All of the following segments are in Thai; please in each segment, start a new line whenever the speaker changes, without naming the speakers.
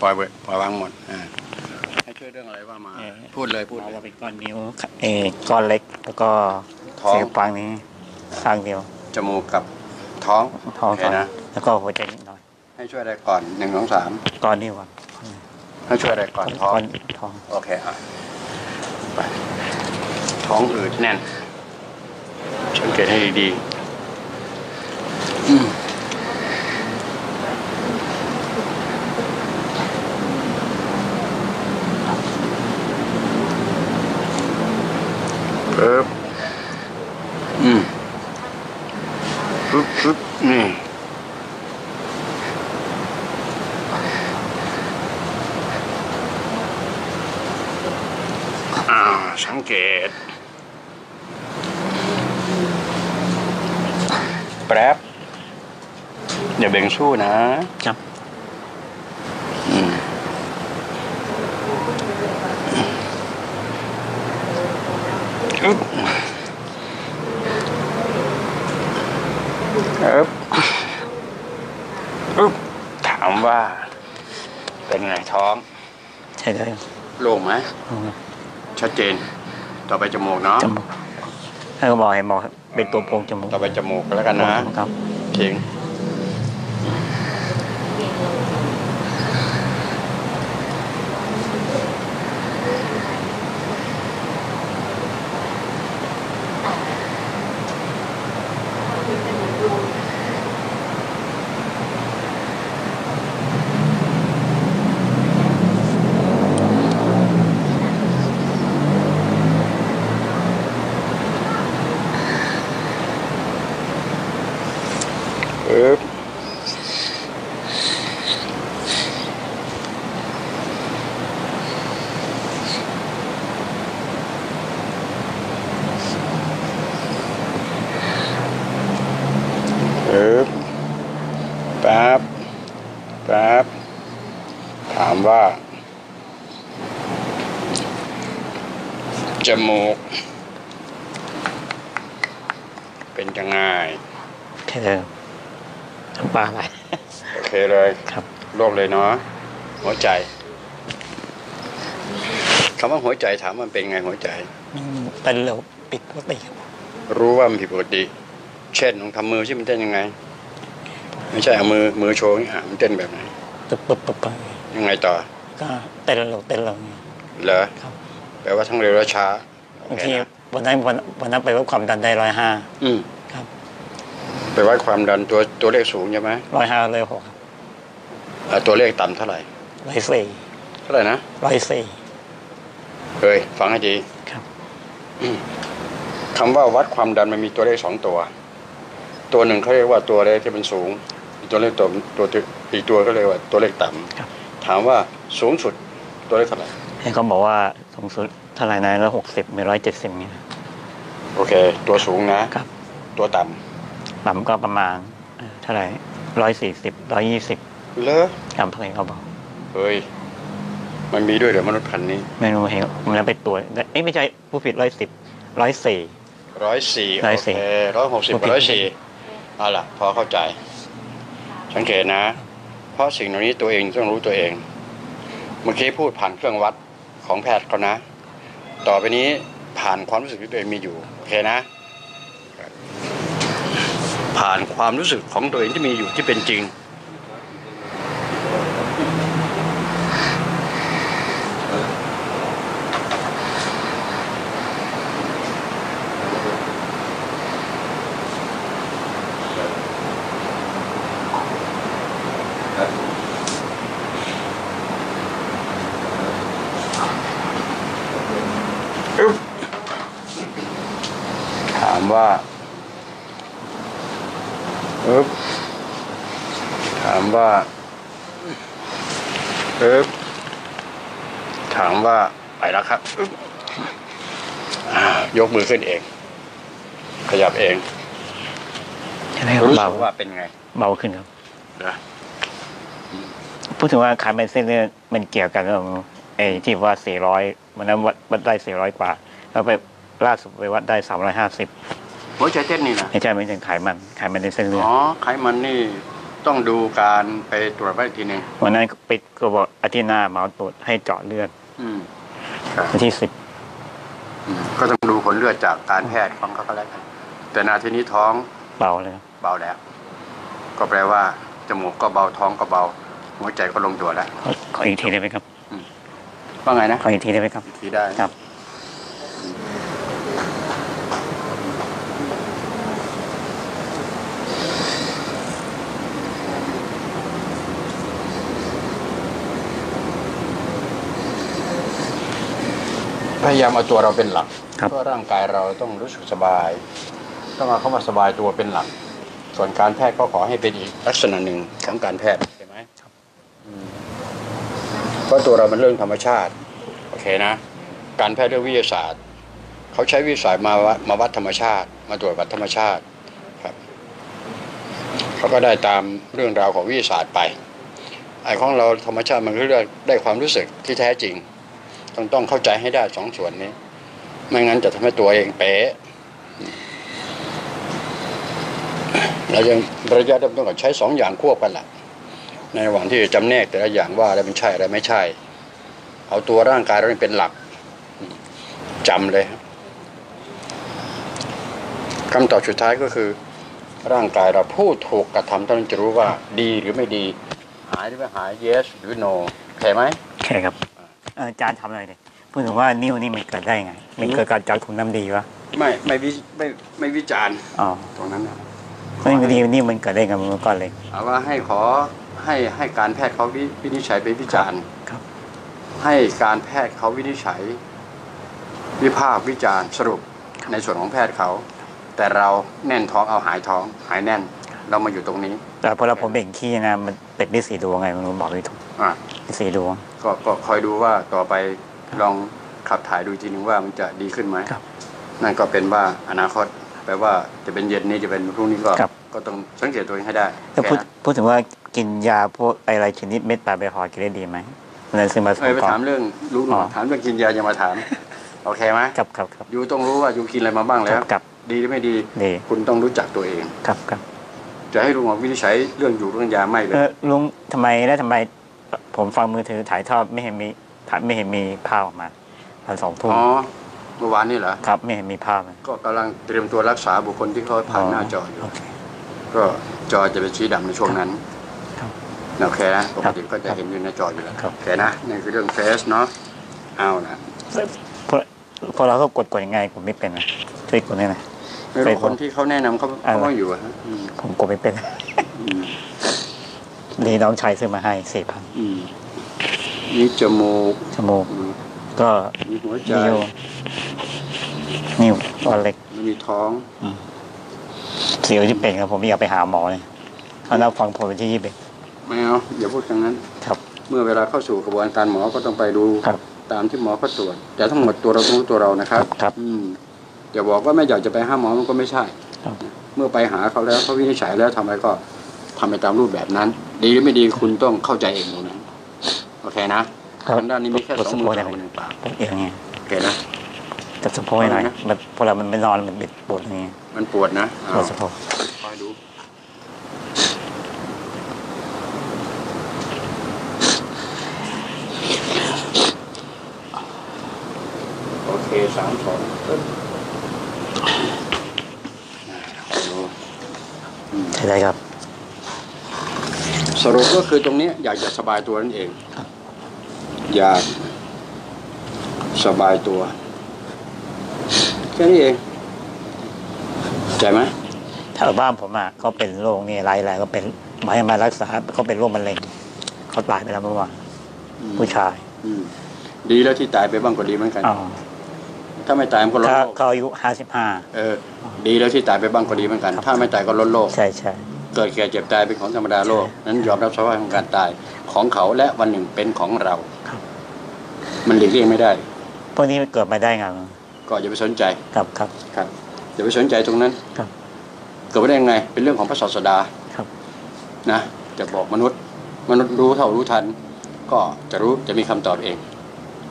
ป
ล่อยปล่อยไว้ปล่อยวางหมดอ่าให้ช่วยเรื่องอะไรว่ามา พูดเลยพูด
เรา
เลย
ว่าเป็นก้อนนิ้วเออก้อนเล็กแล้วก็
ท้อง
เสียงฟังนี้ข้างเดียว
จมูกกับท้อง
ท้อง
โอเค
ก่อน
นะ
แล้วก็หัวใจนิดหน่อย
ให้ช่วยอะไรก่อนหนึ่งสองสาม
ก้อนนิ้วก่อน
ให้ช่วยอะไรก่อนท้อง
ก้อนท้อง
โอเคอะไปท้องอืดแน่นสังเกตให้ดีๆอืมปึ๊บอืมปึ๊บปึ๊บนี่ อ่าสังเกต แป๊บอย่าเบ่งสู้นะ
ครับ
อืมอึ๊บอึ๊บอึ๊บถามว่า เป็นไงท้อง
ใช่เลย
โล่งไหม ชัดเจน ต่อไปจมูกเนาะ
จมูกให้เขาบอกให้บอกเป็นตัวโพรงจมูก
ต่อไปจมูกแล้วกันนะ
ครับ
ทิ้ง แป๊บถามว่า จมูก เป็นยังไง
ใช่เลยน้ำปลาไหล
โอเคเลย
ครับ
โรคเลยเนาะหัวใจคำว่าหัวใจถามมันเป็นไงหัวใจ
อืมเป็นเร็วปิดปกติครับ
รู้ว่ามันผิดปกติ เช่นลองทำมือที่มันเต้นยังไง ไม่ใช่เอามือมือโชว์นี่อะมันเต้นแบบไหน
ปึ๊บปึ๊บปึ๊บปึ๊บ
ยังไงต่อ
ก็เต้นเร็วเต้นเร็วนี่
เหรอ
ครับ
แปลว่าทั้งเร็วและช้าโอบา
ง
เค
ทีวันนั้นวันวันนั้นไปวัดความดันได้ร้อยห้า
อืม
ครับ
ไปวัดความดันตัวตัวเลขสูงใช่ไหม
ร้อยห้าเลยหกครับ
ตัวเลขต่ำเท่าไหร่
ร้อยสี่
เท่าไหร่นะ
ร้อยสี่
เฮ้ยฟังให้ดี
ครับ
คำว่าวัดความดันมันมีตัวเลขสองตัว ตัวหนึ่งเขาเรียกว่าตัวเลขที่มันสูง ตัวเลขตัวตัวอีกตัวเขาเรียกว่าตัวเลขต่ำ
ครับ
ถามว่าสูงสุดตัวเลขเท่าไหร่
ให้เขาบอกว่าสูงสุดเท่าไหร่นะร้อยหกสิบมีร้อยเจ็ดสิบนี่นะ
โอเค ตัวสูงนะ
ครับ
ตัวต่
ต่ำก็ประมาณเอ่อเท่าไหร่ร้อยสี่สิบร้อยยี่สิบำ
เลอะ
จำเพื่อนเขาบอก
เฮ้ยมันมีด้วยเหรอมนุษย์พันธุ์นี้
ไม่รู้เห็นมันแล้วไปตัวจเอ้ยไม่ใช่ผู้ผิดร้อยสิบร้อยสี่
ร้อยสี่
ร้อย
โอ
สี่
เคร้อยหกสิบ
โอเค
ร้อยสี่เอาล่ะ พอเข้าใจ สังเกตนะ เพราะสิ่งเหล่านี้ตัวเองต้องรู้ตัวเอง เมื่อกี้พูดผ่านเครื่องวัดของแพทย์เขานะ ต่อไปนี้ผ่านความรู้สึกที่ตัวเองมีอยู่โอเคนะ ผ่านความรู้สึกของตัวเองที่มีอยู่ที่เป็นจริง ถามว่า อึ๊บถามว่าอึ๊บถามว่าไปแล้วครับอึ๊บอ่ายกมือขึ้นเอง ขยับเอง
ใช่ไหมครับ
รู้สึ
เบาก
ว่าเป็นไง
เบาขึ้นครับ
นะ
พูดถึงว่าไขมันเส้นเลือดมันเกี่ยวกันเรื่องไอ้ที่ว่า400วันนั้นวัดวัดได้400กว่าแล้วไปล่าสุดไปวัดได้350
หั วใจเต้นนี่นะ
ไม่ใช่ไม่ใช่ไขมันไขมันในเส้นเลือด
อ๋อไขมันนี่ต้องดูการไปตรวจไว้อีกทีหนึ่ง
วันนั้นปิดก็บอกอาทิตย์หน้าหมอตรวจให้เจาะเลือด
อืมครับ
วันที่
อืมก็ต้องดูผลเลือดจากการแพทย์ของเขาก็แล้วกันแต่นาทีนี้ท้อง
10เบาเลยครับ
เบาแล้ว ก็แปลว่าจมูกก็เบาท้องก็เบา หัวใจก็ลงตัวแล้ว
ขอขออีกทีได้ไหมครับ
ว่าไงนะ
ขออีกทีได้ไหมครับ
อีกทีได้
ครับ
พยายามเอาตัวเราเป็นหลัก
ครับ
เพราะร่างกายเราต้องรู้สึกสบาย ต้องเอาเข้ามาสบายตัวเป็นหลัก ส่วนการแพทย์ก็ขอให้เป็นอีกลักษณะหนึ่งของการแพทย์ใช่ไหมอืมเพราะตัวเรามันเรื่องธรรมชาติโอเคนะ การแพทย์เรื่องวิทยาศาสตร์ เขาใช้วิทยาศาสตร์มาวัดมาวัดธรรมชาติ มาตรวจวัดธรรมชาติครับเขาก็ได้ตามเรื่องราวของวิทยาศาสตร์ไปไอ้ของเราธรรมชาติมันก็เรียกได้ความรู้สึกที่แท้จริง ต้องต้องเข้าใจให้ได้สองส่วนนี้ ไม่งั้นจะทำให้ตัวเองเป๊ะเรายังระยะเริ่มต้นก็ใช้สองอย่างควบกันแหละในระหว่างที่จะจำแนกแต่ละอย่างว่าอะไรมันใช่อะไรไม่ใช่ เอาตัวร่างกายเราเป็นหลักจำเลยคำตอบสุดท้ายก็คือ ร่างกายเราพูดถูกกระทำท่านจะรู้ว่าดีหรือไม่ดี หายหรือไม่หาย yes หรือ no โอเคไหม
โอเคครับ อ่ออาจารย์ทำอะไรเนี่ยพูดถึงว่านิ้วนี่มันเกิดได้ไง มันเกิดการจากถุงน้ำดีวะ
ไม่ไม่วิไม่ไม่วิจารณ์
อ๋อ
ตรงนั้นนะ
เฮ้ยนิ้วนี่มันเกิดได้ไงเมื่อก่อนเลย
เอาว่าให้ขอให้ให้การแพทย์เขาวิวินิจฉัยไปวิจารณ์
ครับ
ให้การแพทย์เขาวินิจฉัย วิพากษ์วิจารณ์สรุปในส่วนของแพทย์เขา แต่เราแน่นท้องเอาหายท้อง หายแน่น เรามาอยู่ตรงนี้
แต่พอเราผมเบ่งขี้นะมันเป็นได้สีดวงไงมันบอกไม่ถูก
อะ
สีดวง
ก็ก็คอยดูว่าต่อไปลองขับถ่ายดูอีกทีนึงว่ามันจะดีขึ้นไหม
ครับ
นั่นก็เป็นว่าอนาคตแปลว่าจะเป็นเย็นนี้จะเป็นพรุ่งนี้ก็
ครับ
ก็ต้องสังเกตตัวเองให้ได้
ถ้าพูด
แค่นั้น
พูดถึงว่ากินยาพวกอะไรชนิดเม็ดปลาใบหอกินได้ดีไหมวันนั้นซื้อมาสอ
เอ้ย
ง
ไป
กล่อ
ถางมเรื่องรู้หน่อย
อ๋อ
ถามเรื่องกินยาอย่ามาถามโอเคไหม
ครับครับครับ
ยูต้องรู้ว่ายูกินอะไรมาบ้างแล้ว
ครับ
ดีหรือไม่ดี
ดี
คุณต้องรู้จักตัวเอง
ครับครับ
จะให้ลุงหมอวินิจฉัยเรื่องอยู่เรื่องยาไม่เล
เอยอลุงทำไมแล้วทำไม ผมฟังมือถือถ่ายทอดไม่เห็นมีถ่ายไม่เห็นมีภาพออกมาตอนสองทุ่ม
อ๋อเมื่อวานนี่เหรอ
ครับ ไม่เห็นมีภาพเลย
ก็กำลังเตรียมตัวรักษาบุคคลที่เขาผ่านหน้าจออยู่
โอเค
ก็จอจะเป็นสีดำในช่วงนั้น
ครับ
โอเคนะปกติก็จะเห็นอยู่ในจออยู่แล้ว
ครับ
โอเคนะนี่คือเรื่องเฟสเนาะเอานะ
พอพอเราก็กดกดยังไงผมไม่เป็นนะช่วยกดได้ไหม
ไม่รู้คนที่เขาแนะนำเขา
อ่า
เขาก็อยู่อะฮะอืม
ผมกดไม่เป็น
อืม
ดีน้องชายซื้อมาให้สี่พัน
อืมนี่จมูก
ชั่วโมง
อืม
ก็
มีหัวใจ
นิ้วนิ้วตัวเล็ก
มีท้อง
เสียวที่เป็นครับผมอยากไปหาหมอเลยเขานัดฟังผลวันที่ยี่สิบ
ไม่เอาอย่าพูดอย่างนั้น
ครับ
เมื่อเวลาเข้าสู่กระบวนการหมอก็ต้องไปดู
ครับ
ตามที่หมอเขาตรวจแต่ทั้งหมดตัวเราต้องรู้ตัวเรานะครับ
ครับ
อืม อย่าบอกว่าไม่อยากจะไปหาหมอมันก็ไม่ใช่
ครับ
เมื่อไปหาเขาแล้วเขาวินิจฉัยแล้วทำอะไรก็ทำไปตามรูปแบบนั้น ดีหรือไม่ดีคุณต้องเข้าใจเองตรงนั้นโอเคนะครับทางด้านนี้มีแค่
กด
สอง
สะ
มื
โพ
อก
ได้
ส
ไหม
องหนึ่งปาก
ปวดเอวไง
โอเคนะ
จับสะโพกให้หน่อย
เอาเลยนะ
มันพอเรามันไม่นอนมันบิดปวดอย่างเงี้ย
มันปวดนะ
ป
เอา
วดสะโพก
คอยดูโอเคสามสองปึ๊บคอยดู
ใช่ได้ครับ
สรุปก็คือตรงนี้อยากจะสบายตัวนั่นเองอยากสบายตัวแค่นี้เองใจไหม
แถวบ้านผมอะเขาเป็นโรคนี่หลายหลายก็เป็นหมายมารักษาเขาเป็นโรคมะเร็งเขาตายไปแล้วเมื่อวาน
อืม
ผู้ชาย
อืมดีแล้วที่ตายไปบ้างก็ดีเหมือนกัน
อ๋อ
ถ้าไม่ตายมันก็ลด
เขา
โลก
เขาอายุห้าสิบห้า
เออ ดีแล้วที่ตายไปบ้างก็ดีเหมือนกัน
ครับ
ถ้าไม่ตายก็ลดโลก
ใช่ใช่
เกิดแก่เจ็บตายเป็นของธรรมดาโลก นั้นยอมรับสภาพของการตายของเขาและวันหนึ่งเป็นของเรา มันหลีกเลี่ยงไม่ได้
พวกนี้เกิดมาได้ไง
ก็อย่าไปสนใจ
ครับครับ
ครับอย่าไปสนใจตรงนั้น
ครับ
เกิดมาได้ยังไง เป็นเรื่องของพระศาสดา
ครับ
นะจะบอกมนุษย์ มนุษย์รู้เท่ารู้ทัน ก็จะรู้จะมีคำตอบเอง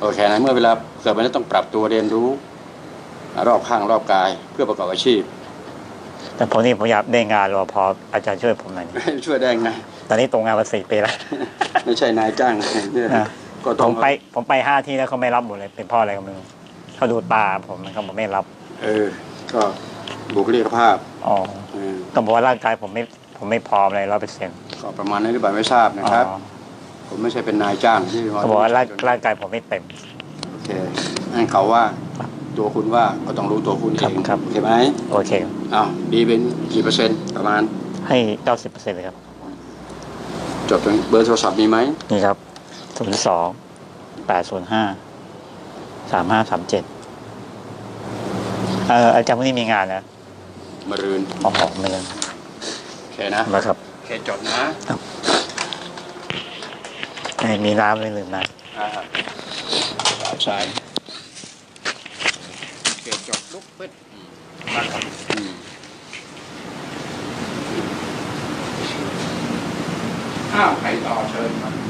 โอเคนะ เมื่อเวลา เกิดมาแล้วต้องปรับตัวเรียนรู้ รอบข้างรอบกายเพื่อประกอบอาชีพ
แต่ผมนี่ผมอยากได้งานรอพออาจารย์ช่วยผมหน่อย
ช่วยได้ไง
ตอนนี้ตรงงานมาสี่ปีแล้ว
ไม่ใช่นายจ้างเนี่ย
อะ
ก็
ผ
ต้อง
มไป ผมไปห้าที่แล้วเขาไม่รับหมดเลย เป็นเพ่ออะไรก็ไม่รู้เขาดูตาผมเขาบอกไม่รับ
เออ ก็บุคลิกภาพ
อ๋อ
เออ
ต้องบอกว่าร่างกายผมไม่ผมไม่พร้อมเลยร้อยเปอร์เซ็นต์
ก็ประมาณนั้นหรือเปล่าไม่ทราบนะครับ ผมไม่ใช่เป็นนายจ้างที่มา
เขาบอกว่าร่างร่างกายผมไม่เต็ม
โอ เคนั่นเขาว่าตัวคุณว่าก็ต้องรู้ตัวคุณเอ
ครับ
ง
ครับ
โอเคไหม
โอเค
อ้าวบีเป็นกี่เปอร์เซ็นต์ประมาณ
ให้เก้าสิบเปอร์เซ็นต์เลยครับ
จดเป็นเบอร์โทรศัพท์มีไหม
นี่ครับศูนย์สองแปดศูนย์ห้าสามห้าสามเจ็ดเอออาจารย์วันนี้มีงานนะ
มารืน
อ๋อไม่เลย
โอเคนะ
มาครับ
โอเคจดนะ
ไม่มีน้ำไม่ลืมนะ
อ่า สายสายโอเคจดลุกปึ๊ดมาครับอ้าวใครต่อเชิญครับ